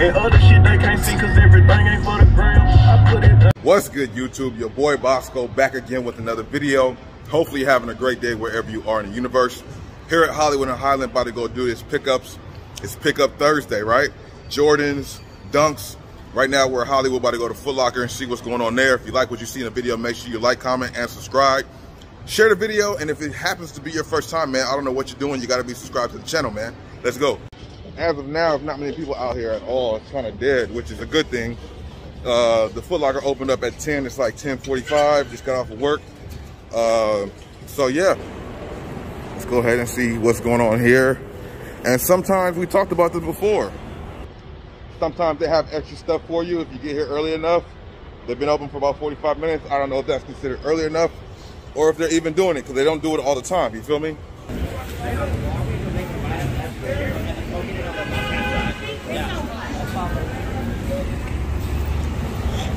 And other shit they can't see cause everything ain't for the gram. I put it What's good, YouTube? Your boy Bossco back again with another video. Hopefully, you're having a great day wherever you are in the universe. Here at Hollywood and Highland, about to go do this pickups. It's Pickup Thursday, right? Jordans, Dunks. Right now, we're at Hollywood, about to go to Foot Locker and see what's going on there. If you like what you see in the video, make sure you like, comment, and subscribe. Share the video, and if it happens to be your first time, man, I don't know what you're doing. You got to be subscribed to the channel, man. Let's go. As of now, there's not many people out here at all. It's kind of dead, which is a good thing. Uh, the Foot Locker opened up at 10. It's like 10:45. Just got off of work. Uh, so yeah, let's go ahead and see what's going on here. And sometimes we talked about this before. Sometimes they have extra stuff for you if you get here early enough. They've been open for about 45 minutes. I don't know if that's considered early enough or if they're even doing it because they don't do it all the time. You feel me?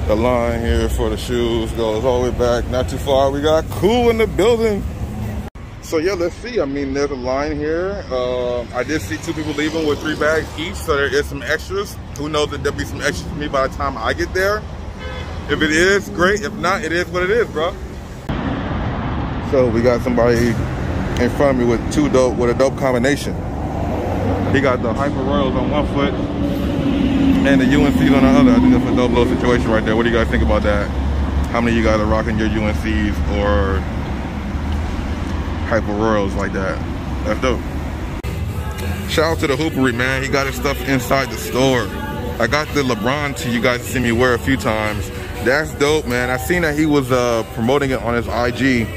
The line here for the shoes goes all the way back, not too far. We got cool in the building. So yeah, let's see. I mean, there's a line here. Uh, I did see two people leaving with three bags each, so there is some extras. Who knows that there'll be some extras for me by the time I get there. If it is, great. If not, it is what it is, bro. So we got somebody in front of me with two dope, with a dope combination. He got the Hyper Royals on one foot and the UNCs on the other. I think that's a double little situation right there. What do you guys think about that? How many of you guys are rocking your UNCs or Hyper Royals like that? That's dope. Shout out to the Hoopery, man. He got his stuff inside the store. I got the LeBron to you guys see me wear a few times. That's dope, man. I seen that he was uh, promoting it on his IG.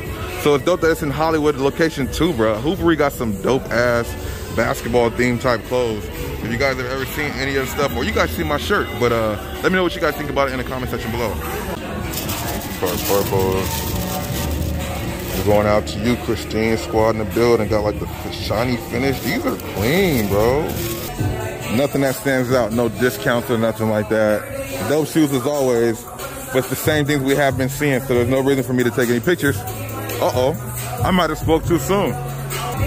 So it's dope that it's in Hollywood location too, bro. Hoopery got some dope ass basketball theme type clothes. If you guys have ever seen any of the stuff, or you guys see my shirt, but uh, let me know what you guys think about it in the comment section below. Court Purple, we're going out to you, Christine Squad in the building. Got like the, the shiny finish. These are clean, bro. Nothing that stands out, no discounts or nothing like that. Dope shoes as always, but it's the same things we have been seeing, so there's no reason for me to take any pictures. Uh-oh, I might have spoke too soon.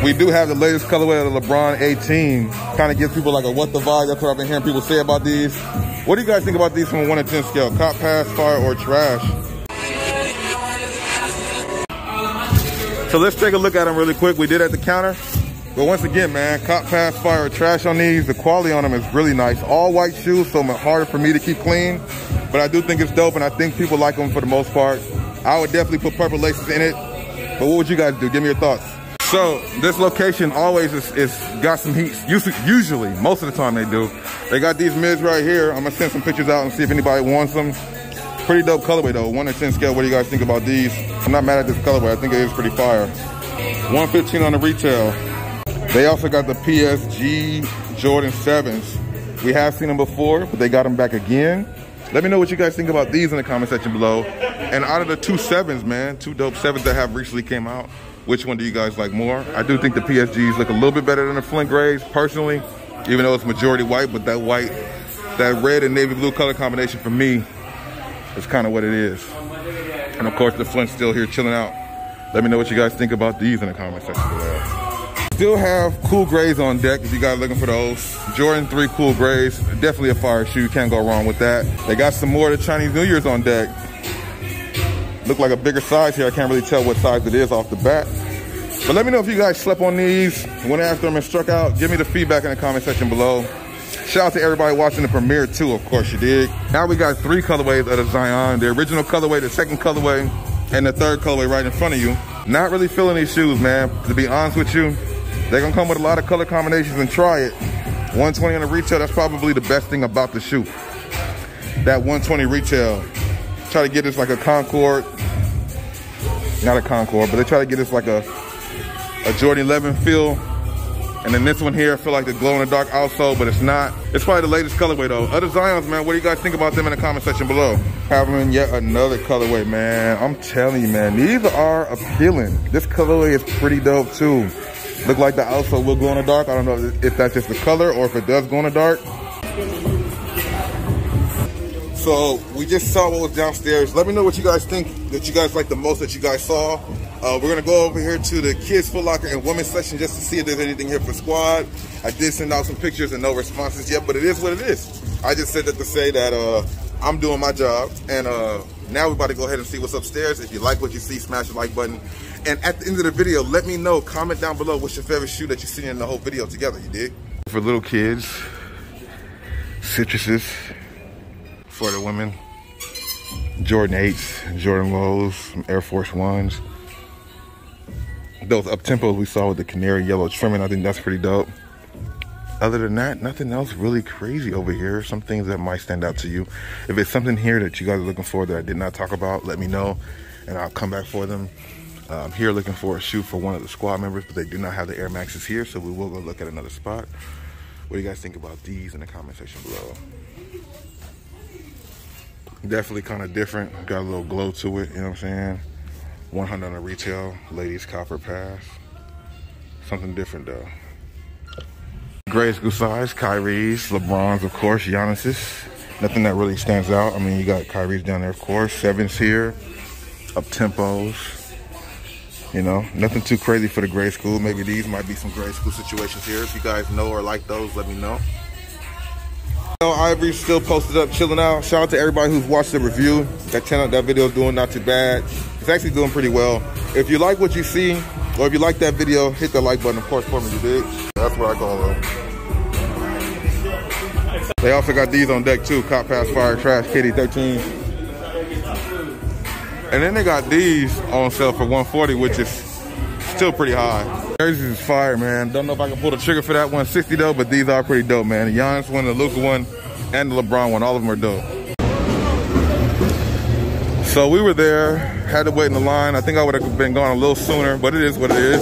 We do have the latest colorway of the LeBron 18. Kind of gives people like a what the vibe. That's what I've been hearing people say about these. What do you guys think about these from a 1 to 10 scale? Cop, pass, fire, or trash? So let's take a look at them really quick. We did at the counter. But once again, man, cop, pass, fire, or trash on these. The quality on them is really nice. All white shoes, so it's harder for me to keep clean. But I do think it's dope, and I think people like them for the most part. I would definitely put purple laces in it. But what would you guys do? Give me your thoughts. So this location always is, is got some heat. Usually, most of the time they do. They got these mids right here. I'm gonna send some pictures out and see if anybody wants them. Pretty dope colorway though. One to 10 scale. What do you guys think about these? I'm not mad at this colorway. I think it is pretty fire. 115 on the retail. They also got the PSG Jordan 7s. We have seen them before, but they got them back again. Let me know what you guys think about these in the comment section below. And out of the two sevens, man, two dope sevens that have recently came out, which one do you guys like more? I do think the PSGs look a little bit better than the Flint Grays, personally, even though it's majority white, but that white, that red and navy blue color combination for me is kind of what it is. And of course, the Flint's still here chilling out. Let me know what you guys think about these in the comment section below. Still have cool grays on deck if you guys looking for those. Jordan 3 cool grays, definitely a fire shoe, can't go wrong with that. They got some more of the Chinese New Year's on deck. Look like a bigger size here. I can't really tell what size it is off the bat. But let me know if you guys slept on these, went after them and struck out. Give me the feedback in the comment section below. Shout out to everybody watching the premiere too, of course you did. Now we got three colorways of the Zion. The original colorway, the second colorway, and the third colorway right in front of you. Not really feeling these shoes, man. To be honest with you, they're gonna come with a lot of color combinations and try it. 120 on the retail, that's probably the best thing about the shoe. That 120 retail. Try to get this like a Concord, not a Concord, but they try to get us like a, a Jordan 11 feel. And then this one here, I feel like the glow in the dark outsole, but it's not. It's probably the latest colorway though. Other Zions, man, what do you guys think about them in the comment section below? Having yet another colorway, man. I'm telling you, man, these are appealing. This colorway is pretty dope too. Look like the outsole will glow in the dark. I don't know if that's just the color or if it does glow in the dark. So we just saw what was downstairs. Let me know what you guys think that you guys like the most that you guys saw. Uh, we're gonna go over here to the kids Foot Locker and women's section just to see if there's anything here for squad. I did send out some pictures and no responses yet, but it is what it is. I just said that to say that uh, I'm doing my job. And uh, now we're about to go ahead and see what's upstairs. If you like what you see, smash the like button. And at the end of the video, let me know, comment down below what's your favorite shoe that you've seen in the whole video together, you dig? For little kids, citruses. For the women, Jordan 8s, Jordan lows, Air Force 1s. Those up tempos we saw with the canary yellow trimming, I think that's pretty dope. Other than that, nothing else really crazy over here. Some things that might stand out to you. If it's something here that you guys are looking for that I did not talk about, let me know and I'll come back for them. Uh, I'm here looking for a shoe for one of the squad members, but they do not have the Air Maxes here, so we will go look at another spot. What do you guys think about these in the comment section below? Definitely kind of different. Got a little glow to it, you know what I'm saying? 100 on the retail, ladies copper pass. Something different though. School size, Kyrie's, LeBron's, of course, Giannis's. Nothing that really stands out. I mean, you got Kyrie's down there, of course. Sevens here, up tempos. You know, nothing too crazy for the grade school. Maybe these might be some grade school situations here. If you guys know or like those, let me know. Know Ivory still posted up, chilling out. Shout out to everybody who's watched the review. That channel, that video is doing not too bad. It's actually doing pretty well. If you like what you see, or if you like that video, hit the like button, of course, for me, you dig? That's where I go on. They also got these on deck too. Cop Pass Fire Trash KD 13. And then they got these on sale for 140, which is still pretty high. Theirs is fire, man. Don't know if I can pull the trigger for that 160 though, but these are pretty dope, man. The Giannis one, the Luka one, and the LeBron one, all of them are dope. So we were there, had to wait in the line. I think I would have been gone a little sooner, but it is what it is.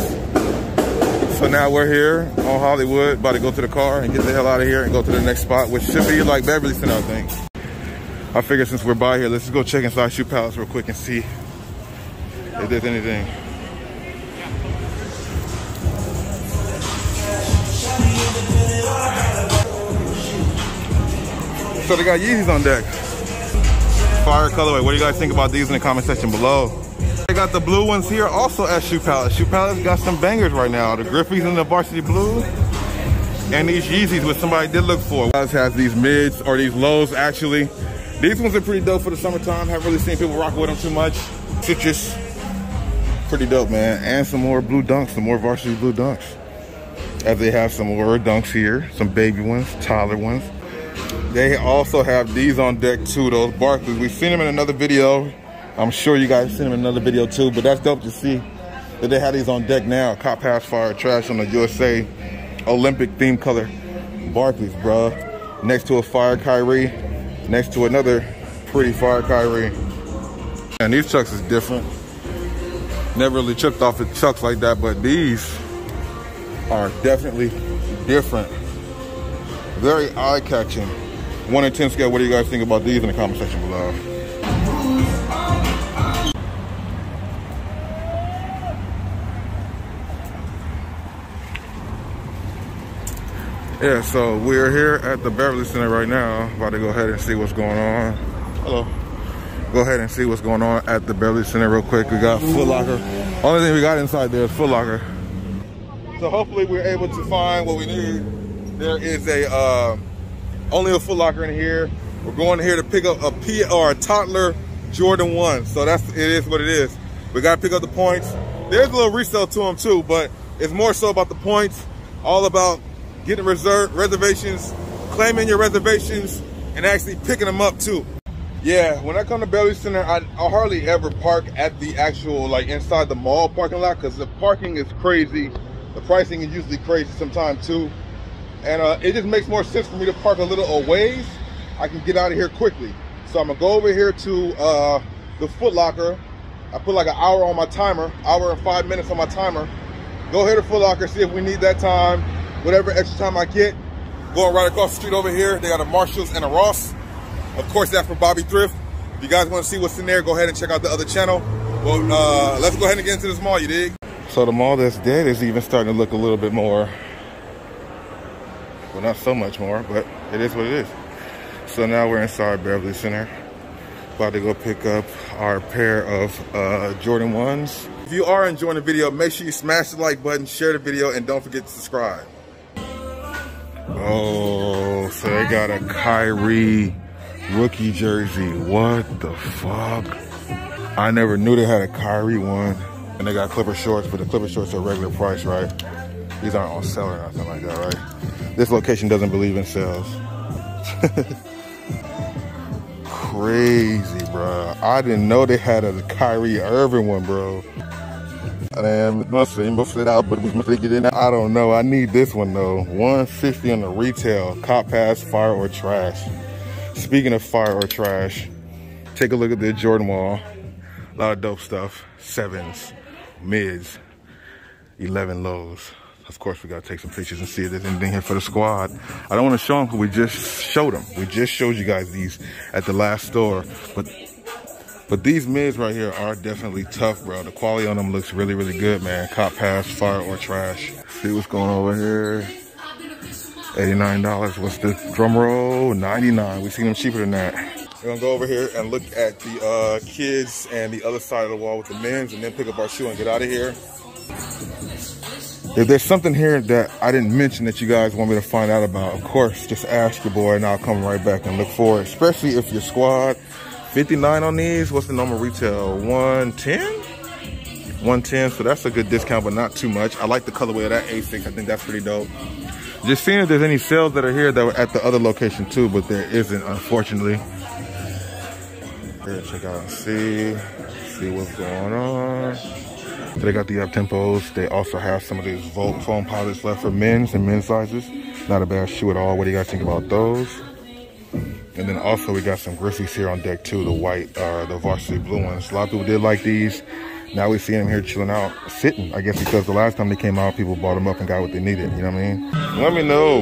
So now we're here on Hollywood, about to go to the car and get the hell out of here and go to the next spot, which should be like Beverly Center, I think. I figured since we're by here, let's just go check inside Shoe Palace real quick and see if there's anything. So they got Yeezys on deck. Fire colorway. What do you guys think about these in the comment section below? They got the blue ones here also at Shoe Palace. Shoe Palace got some bangers right now. The Griffeys and the Varsity Blue. And these Yeezys, which somebody did look for. Palace has these mids or these lows actually. These ones are pretty dope for the summertime. Haven't really seen people rock with them too much. Citrus, pretty dope, man. And some more blue dunks, some more varsity blue dunks. As they have some more dunks here, some baby ones, toddler ones. They also have these on deck too, those Barkleys. We've seen them in another video. I'm sure you guys seen them in another video too, but that's dope to see that they have these on deck now. Cop Pass Fire Trash on the USA Olympic theme color Barkleys, bro. Next to a Fire Kyrie, next to another pretty Fire Kyrie. And these chucks is different. Never really chipped off the chucks like that, but these are definitely different. Very eye-catching. One in 10 scale, what do you guys think about these in the comment section below? Yeah, so we're here at the Beverly Center right now. About to go ahead and see what's going on. Hello. Go ahead and see what's going on at the Beverly Center real quick. We got Foot Locker. Only thing we got inside there is Foot Locker. So hopefully we're able to find what we need. There is a uh, only a Foot Locker in here. We're going here to pick up a P or a toddler Jordan 1. So that's it is what it is. We gotta pick up the points. There's a little resale to them too, but it's more so about the points, all about getting reserve reservations, claiming your reservations, and actually picking them up too. Yeah, when I come to Beverly Center, I, I hardly ever park at the actual, like inside the mall parking lot because the parking is crazy. The pricing is usually crazy sometimes too. And uh, it just makes more sense for me to park a little away. I can get out of here quickly. So I'm gonna go over here to uh, the Foot Locker. I put like an hour on my timer, hour and five minutes on my timer. Go here to Foot Locker, see if we need that time. Whatever extra time I get. Going right across the street over here, they got a Marshalls and a Ross. Of course, that's for Bobby Thrift. If you guys want to see what's in there, go ahead and check out the other channel. Well, uh, let's go ahead and get into this mall, you dig? So the mall that's dead is even starting to look a little bit more, well, not so much more, but it is what it is. So now we're inside Beverly Center. About to go pick up our pair of uh, Jordan 1s. If you are enjoying the video, make sure you smash the like button, share the video, and don't forget to subscribe. Oh, so they got a Kyrie rookie jersey. What the fuck? I never knew they had a Kyrie one. And they got Clipper shorts, but the Clipper shorts are regular price, right? These aren't on sale or nothing like that, right? This location doesn't believe in sales. Crazy, bro. I didn't know they had a Kyrie Irving one, bro. Out, but get in. I don't know. I need this one though. 160 on the retail. Cop pass, fire or trash. Speaking of fire or trash, take a look at the Jordan wall. A lot of dope stuff. Sevens, mids, 11 lows. Of course, we gotta take some pictures and see if there's anything here for the squad. I don't wanna show them because we just showed them. We just showed you guys these at the last store. But but these mids right here are definitely tough, bro. The quality on them looks really, really good, man. Cop pass, fire, or trash. See what's going over here. $89. What's the drum roll? 99 We seen them cheaper than that. We're gonna go over here and look at the uh, kids and the other side of the wall with the men's and then pick up our shoe and get out of here. If there's something here that I didn't mention that you guys want me to find out about, of course, just ask your boy and I'll come right back and look for it. Especially if your squad 59 on these. What's the normal retail? 110? 110, so that's a good discount, but not too much. I like the colorway of that A6. I think that's pretty dope. Just seeing if there's any sales that are here that were at the other location too, but there isn't, unfortunately. Here, check out see, see what's going on. So they got the up tempos. They also have some of these Volt Foamposites left for men's and men's sizes. Not a bad shoe at all. What do you guys think about those? And then also we got some Grizzlies here on deck too, the white, uh, the varsity blue ones. A lot of people did like these. Now we see them here chilling out, sitting. I guess because the last time they came out, people bought them up and got what they needed. You know what I mean? Let me know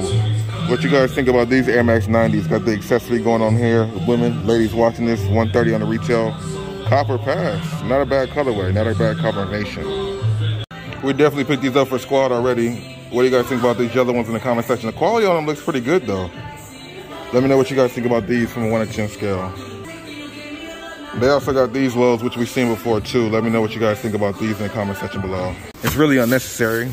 what you guys think about these Air Max 90s. Got the accessory going on here. Women, ladies watching this, 130 on the retail. Copper pass. Not a bad colorway, not a bad combination. We definitely picked these up for squad already. What do you guys think about these yellow ones in the comment section? The quality on them looks pretty good though. Let me know what you guys think about these from a 1 to 10 scale. They also got these lows, which we've seen before too. Let me know what you guys think about these in the comment section below. It's really unnecessary,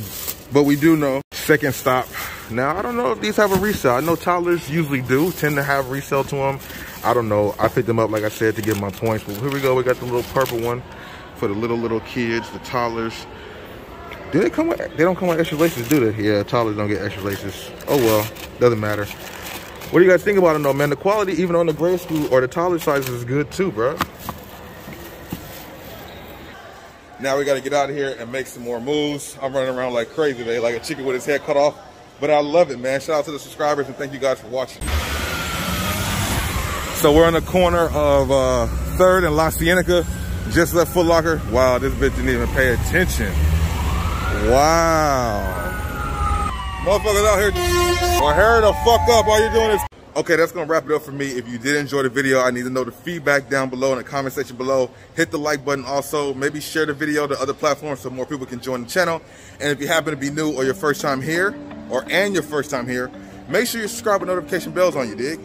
but we do know. Second stop. Now, I don't know if these have a resale. I know toddlers usually do, tend to have resale to them. I don't know. I picked them up, like I said, to get my points. But here we go. We got the little purple one for the little, little kids, the toddlers. Do they come with, they don't come with extra laces, do they? Yeah, toddlers don't get extra laces. Oh well, doesn't matter. What do you guys think about it though, man? The quality, even on the grade school or the toddler sizes, is good too, bro. Now we got to get out of here and make some more moves. I'm running around like crazy today, like a chicken with his head cut off. But I love it, man. Shout out to the subscribers and thank you guys for watching. So we're on the corner of uh, 3rd and La Cienega. Just left Foot Locker. Wow, this bitch didn't even pay attention. Wow. Motherfuckers out here, well, hurry the fuck up while you're doing this. Okay, that's gonna wrap it up for me. If you did enjoy the video, I need to know the feedback down below in the comment section below. Hit the like button also. Maybe share the video to other platforms so more people can join the channel. And if you happen to be new or your first time here, or and your first time here, make sure you subscribe with notification bells on you, dig?